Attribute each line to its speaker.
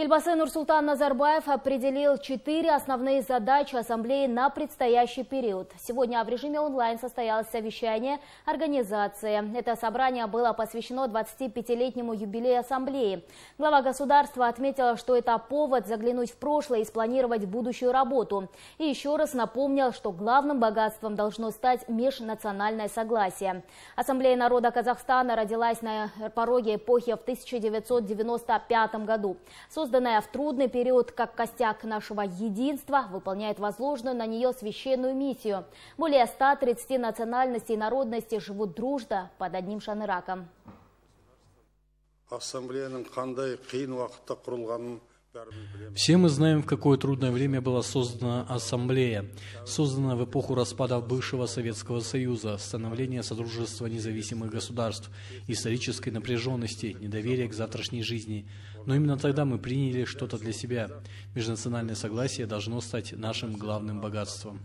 Speaker 1: Ильбасы Нурсултан Назарбаев определил четыре основные задачи Ассамблеи на предстоящий период. Сегодня в режиме онлайн состоялось совещание организации. Это собрание было посвящено 25-летнему юбилею Ассамблеи. Глава государства отметила, что это повод заглянуть в прошлое и спланировать будущую работу. И еще раз напомнил, что главным богатством должно стать межнациональное согласие. Ассамблея народа Казахстана родилась на пороге эпохи в 1995 году созданная в трудный период как костяк нашего единства, выполняет возложенную на нее священную миссию. Более 130 национальностей и народностей живут дружно под одним шаныраком.
Speaker 2: Ассамблеяның қандай қиын уақытта құрылғанын
Speaker 3: все мы знаем, в какое трудное время была создана Ассамблея, создана в эпоху распада бывшего Советского Союза, становления Содружества независимых государств, исторической напряженности, недоверия к завтрашней жизни. Но именно тогда мы приняли что-то для себя. Межнациональное согласие должно стать нашим главным богатством.